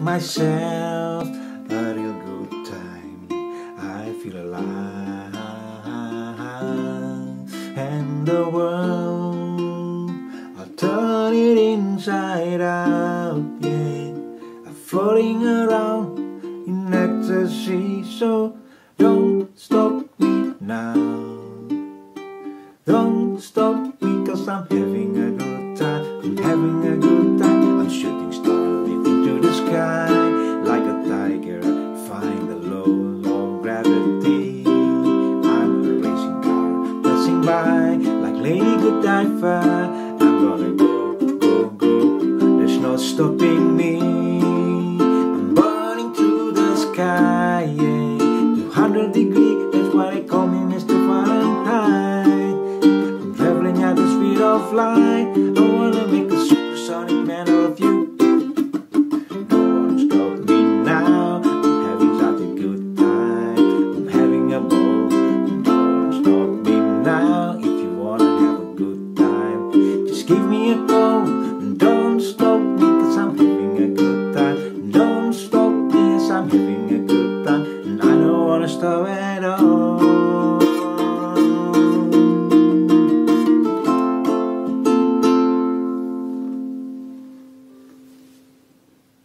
myself a real good time. I feel alive, and the world I'll turn it inside out. Yeah, I'm floating around in ecstasy. So don't stop me now. Don't stop me, cause I'm here. I'm a racing car passing by like a Lady Godiva. I'm gonna go, go, go. There's no stopping me. I'm burning through the sky. Yeah. 200 degrees. that's why they call me Mr. Fahrenheit. I'm traveling at the speed of light. I wanna make a supersonic man of you. stop me now if you wanna have a good time. Just give me a call and don't stop me cause I'm having a good time. And don't stop me cause I'm having a good time. And I don't wanna stop at all.